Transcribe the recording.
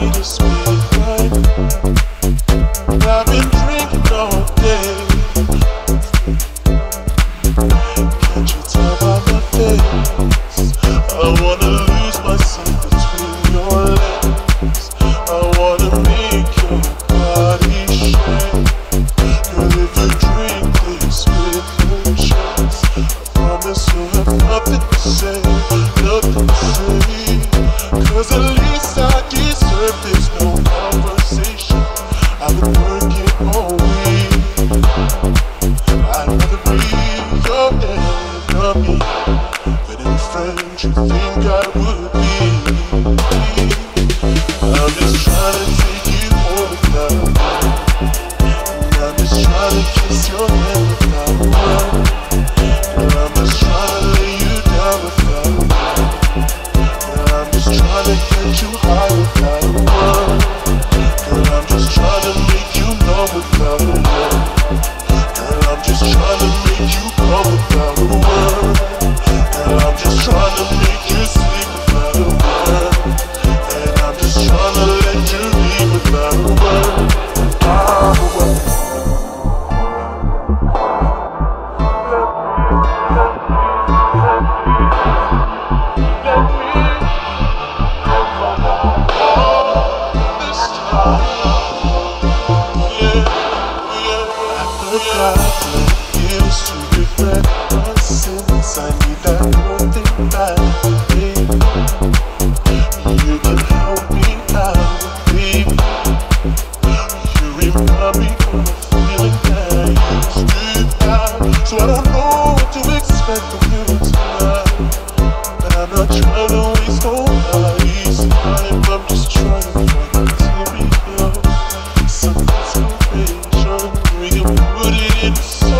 Just. looking for I'm just